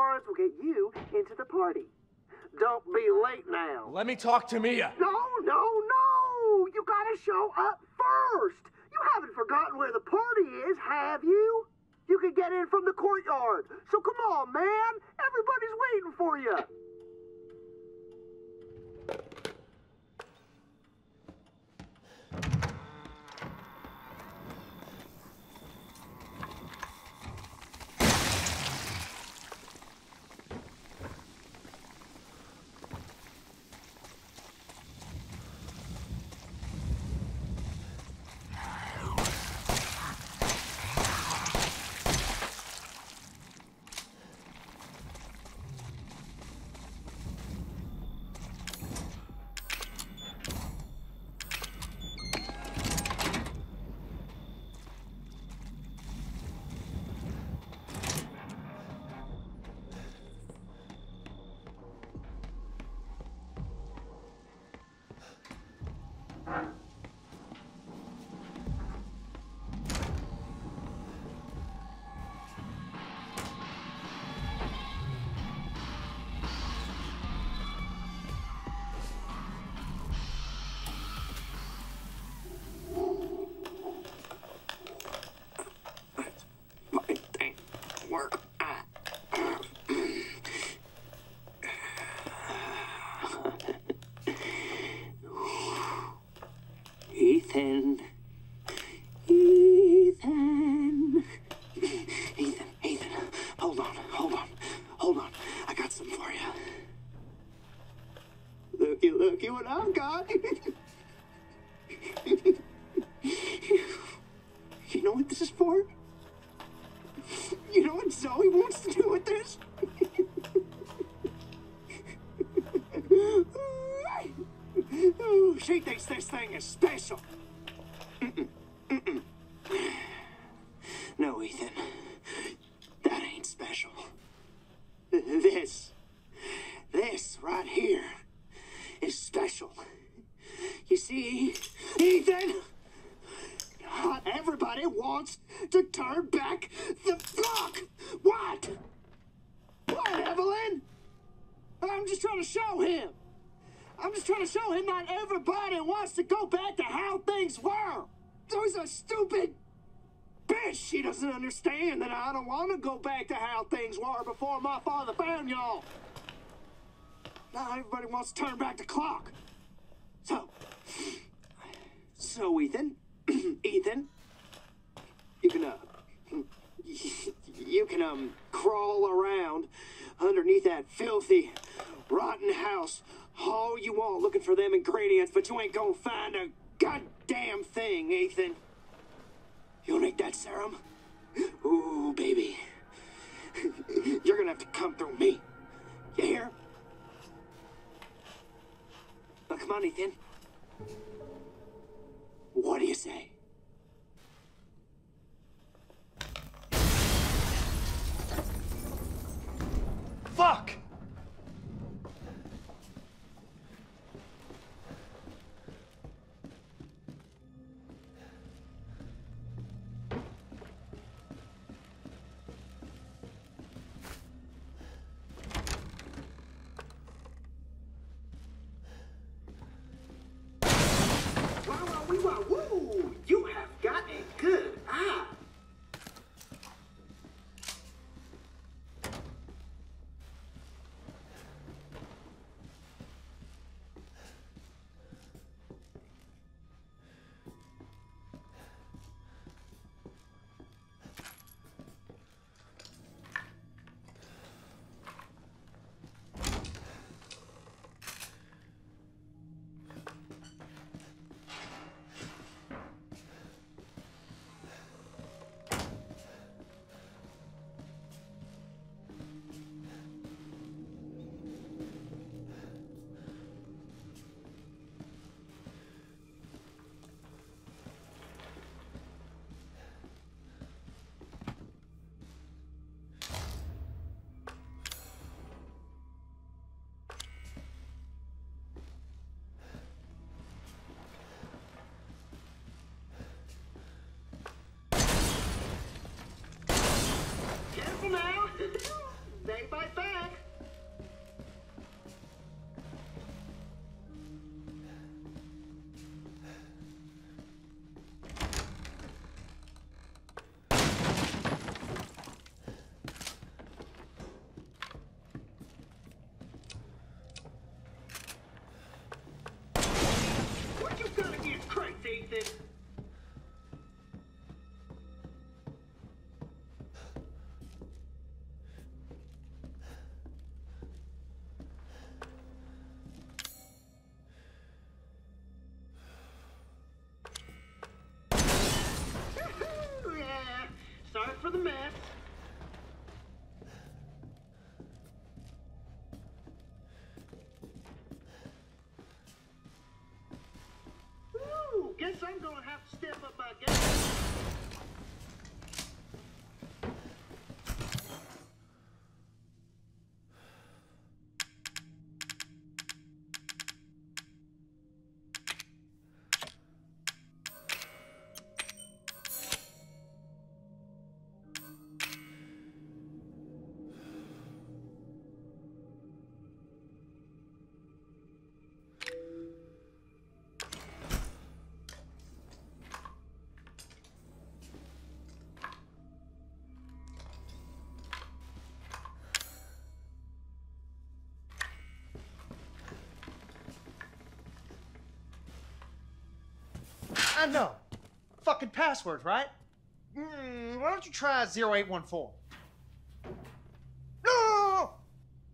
cards will get you into the party. Don't be late now. Let me talk to Mia. No, no, no! You gotta show up first! You haven't forgotten where the party is, have you? You can get in from the courtyard. So come on, man! Everybody's waiting for you! Ethan. Just trying to show him. I'm just trying to show him not everybody wants to go back to how things were. So he's a stupid bitch. She doesn't understand that I don't want to go back to how things were before my father found y'all. Now everybody wants to turn back the clock. So, so Ethan, Ethan, you can, uh, you can, um, crawl around underneath that filthy, rotten house all you want looking for them ingredients, but you ain't gonna find a goddamn thing, Ethan. You'll need that serum? Ooh, baby. You're gonna have to come through me. You hear? Now, come on, Ethan. What do you say? Fuck! I'm gonna I know. Fucking passwords, right? Mm, why don't you try 0814? No, no,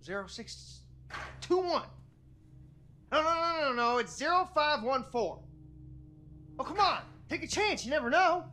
no, no. 0621. No, no, no, no, no. It's 0514. Oh, come on. Take a chance. You never know.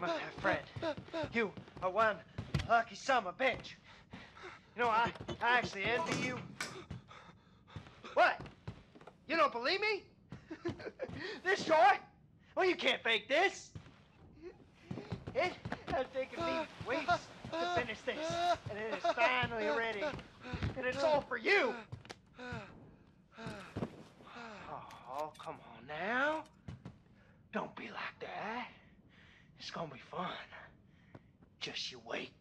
My friend. You are one lucky son of a bitch. You know, I, I actually envy you. What? You don't believe me? this joy? Well, you can't fake this. It has taken me weeks to finish this, and it is finally ready. And it's all for you. Oh, come on now. Don't be like that. It's gonna be fun. Just you wait.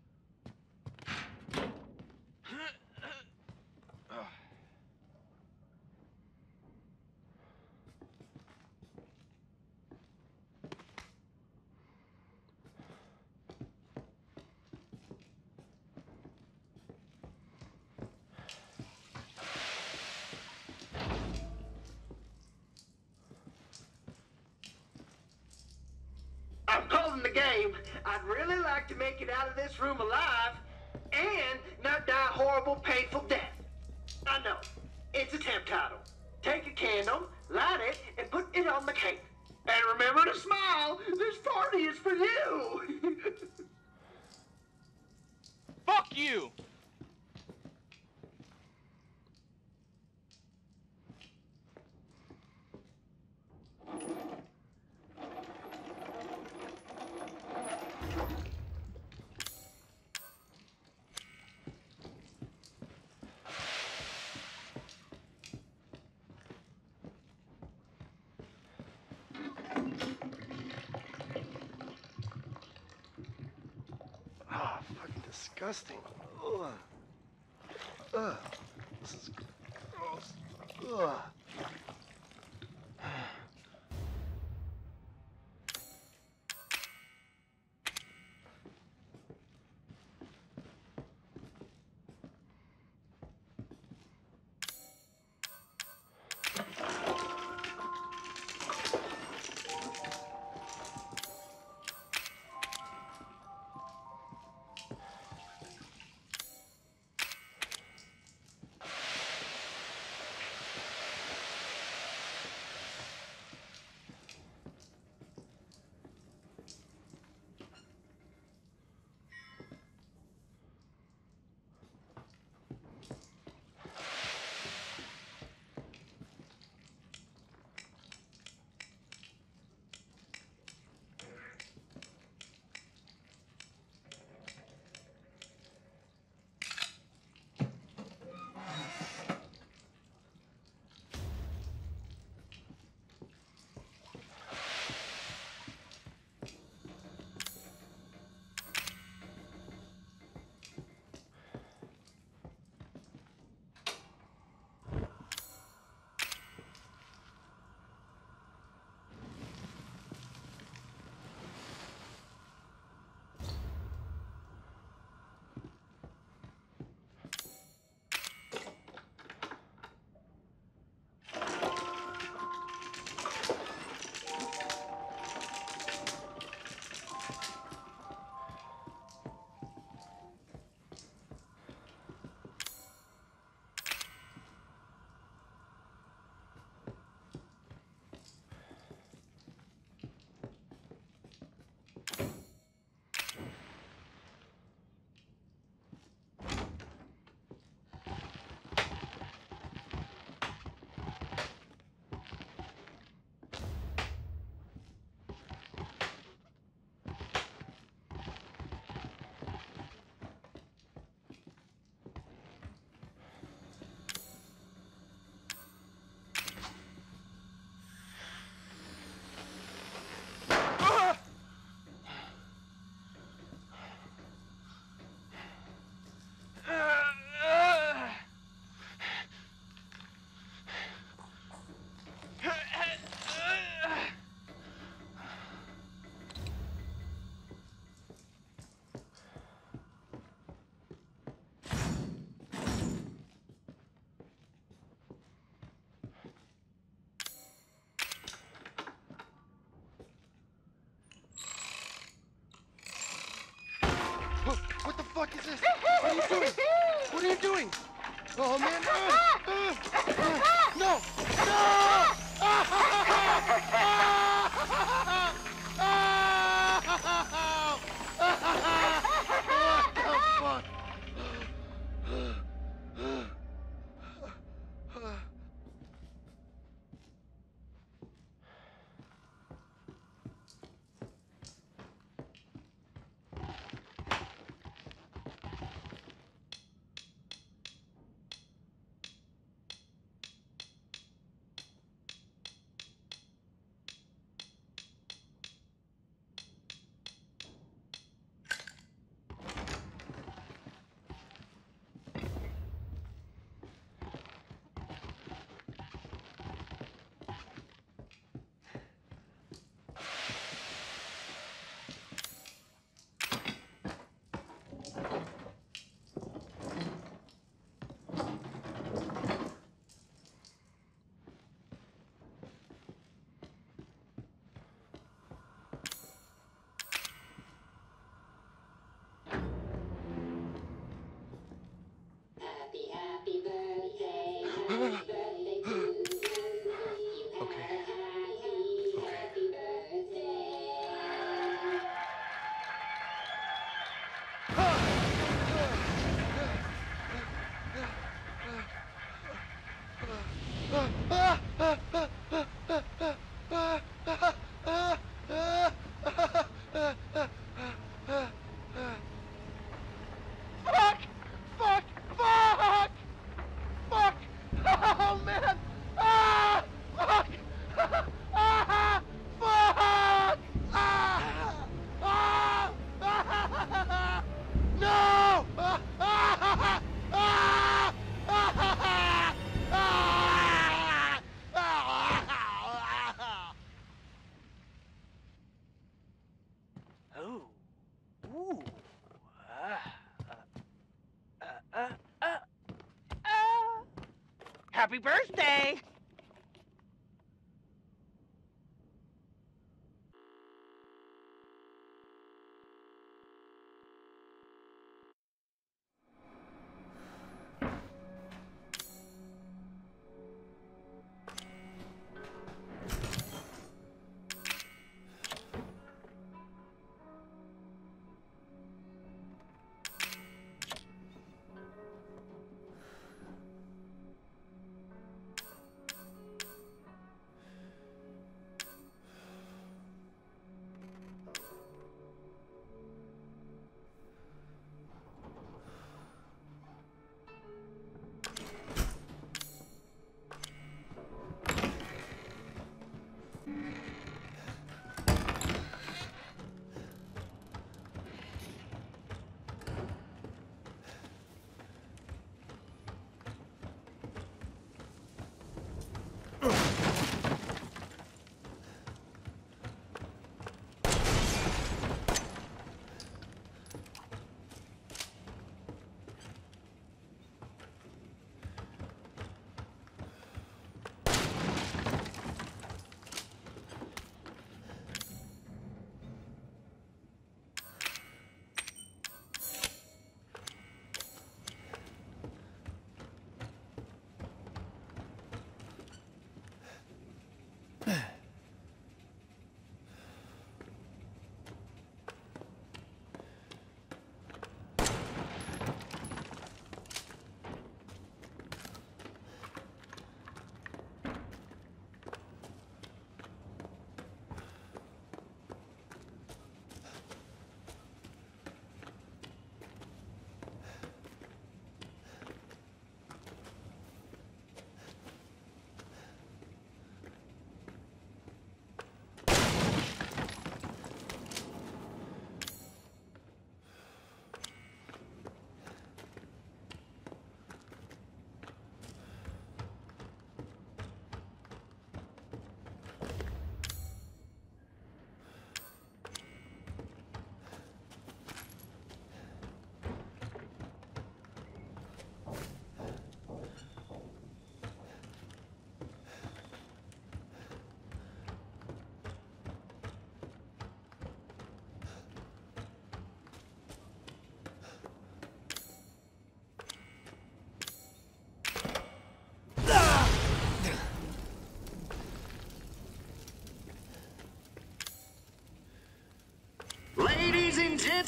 I'm calling the game. I'd really like to make it out of this room alive and not die a horrible, painful death. I know. It's a temp title. Take a candle, light it, and put it on the cake. And remember to smile. This party is for you. Fuck you! Ah, fucking disgusting. Ugh. Ugh. This is gross. Ugh. Fuck is this? What are you doing? What are you doing? Oh man! Uh, uh, uh, no! No! what Happy, happy birthday, happy birthday Happy birthday!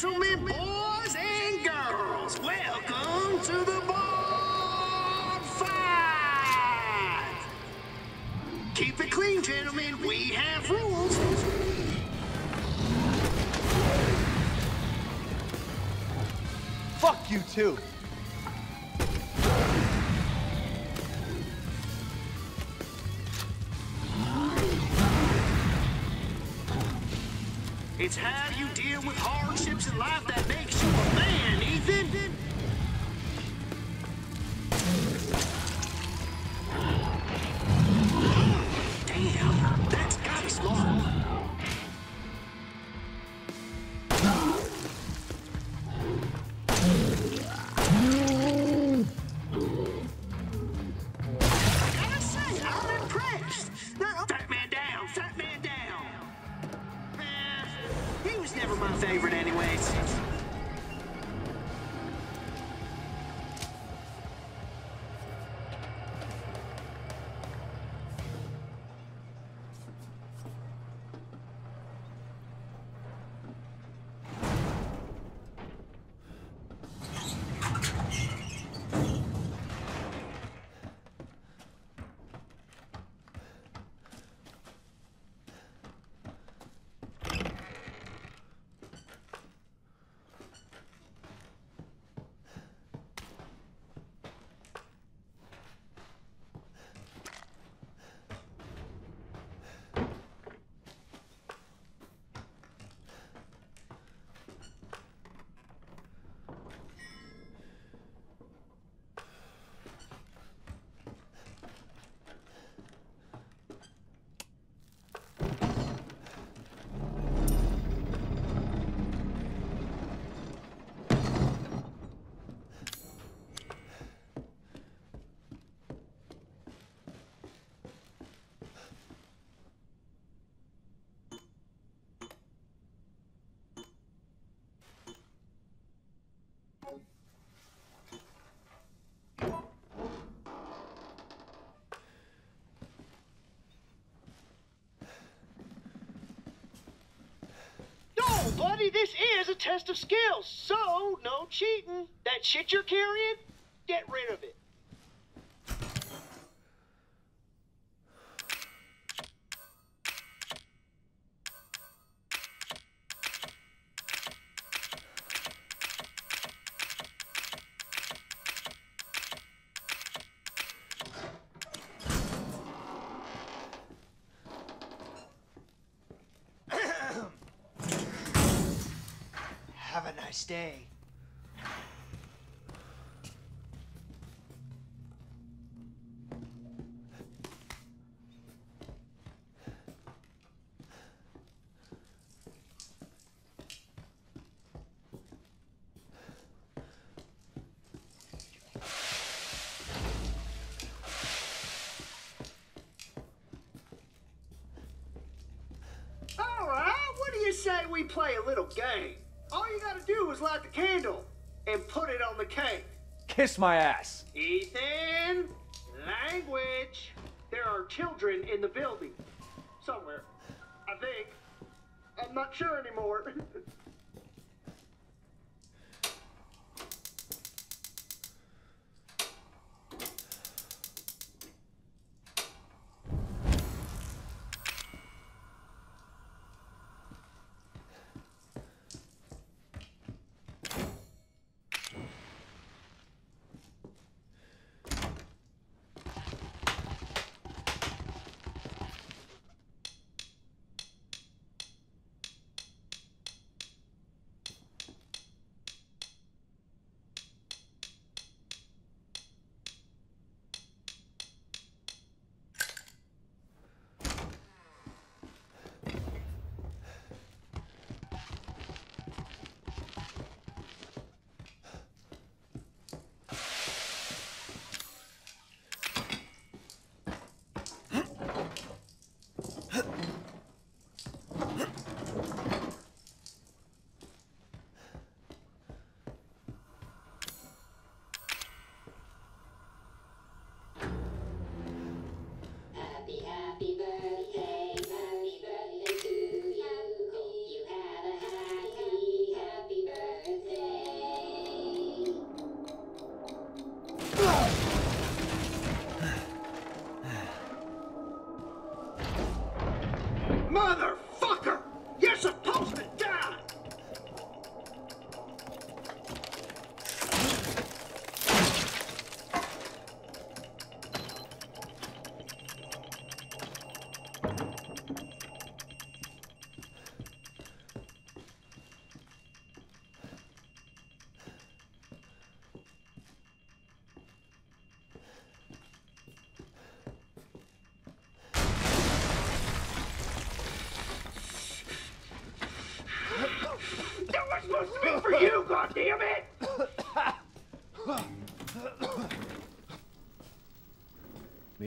Gentlemen, boys and girls, welcome to the bar fight. Keep it clean, gentlemen. We have rules. Fuck you too. It's how you deal with hardships in life that makes Was never my favorite anyways. This is a test of skills, so no cheating. That shit you're carrying, get rid of it. Have a nice day. All right, what do you say we play a little game? All you gotta do is light the candle and put it on the cake. Kiss my ass. Ethan, language. There are children in the building. Somewhere. I think. I'm not sure anymore. happy birthday.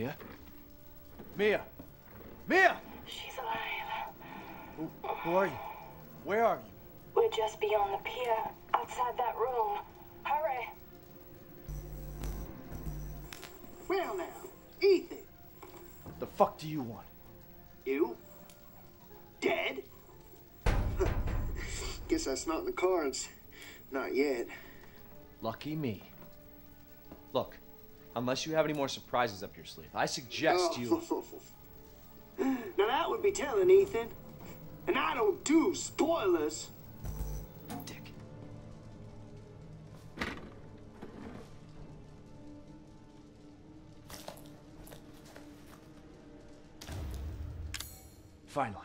Mia? Mia! Mia! She's alive. Who, who are you? Where are you? We're just beyond the pier, outside that room. Hurry. Well now, Ethan, The fuck do you want? you dead? Guess that's not in the cards. Not yet. Lucky me. Look, unless you have any more surprises up your sleeve, I suggest you. now that would be telling, Ethan. And I don't do spoilers. Dick. Finally.